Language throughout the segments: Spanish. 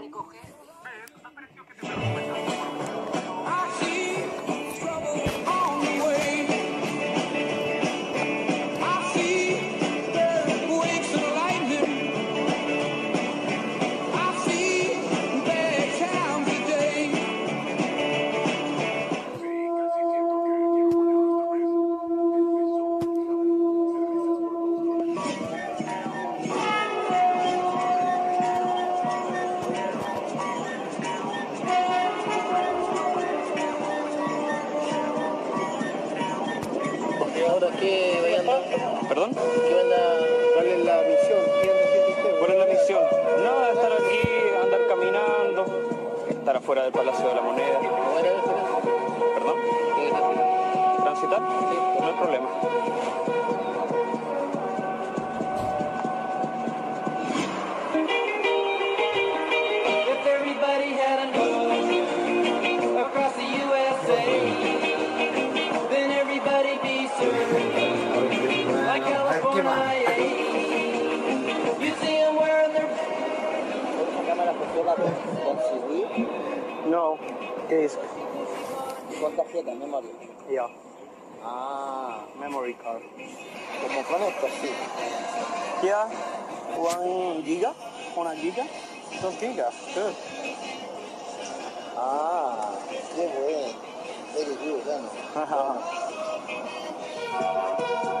I ahora qué vayan a ¿Perdón? ¿Qué van a cuál es la misión? ¿Cuál es la misión? Nada, estar aquí, andar caminando, estar afuera del Palacio de la Moneda. ¿Perdón? ¿Transitar? No hay problema. You see them wearing their ¿Esa cámara funciona con, con CD No. ¿Qué es? y con tarjeta, memoria? Ya. Ah, Memory card. como con esto, sí. Ya. ¿One giga? ¿Una giga? Dos gigas. Good. Ah, qué bueno. Very good, bueno.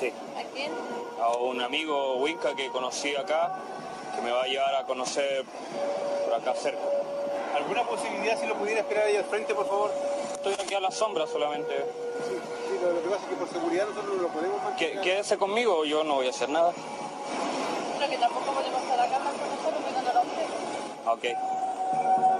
Sí. ¿A quién? A un amigo Winca que conocí acá, que me va a llevar a conocer por acá cerca. ¿Alguna posibilidad si lo pudiera esperar ahí al frente, por favor? Estoy aquí a la sombra solamente. Sí, sí, lo, lo que pasa es que por seguridad nosotros no lo podemos Qué- mantener. Quédese conmigo, yo no voy a hacer nada. Pero que tampoco podemos estar acá más con nosotros porque no lo. Ok.